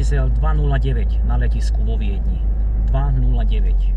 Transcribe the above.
diesel 209 na letisku vo Viedni. 209.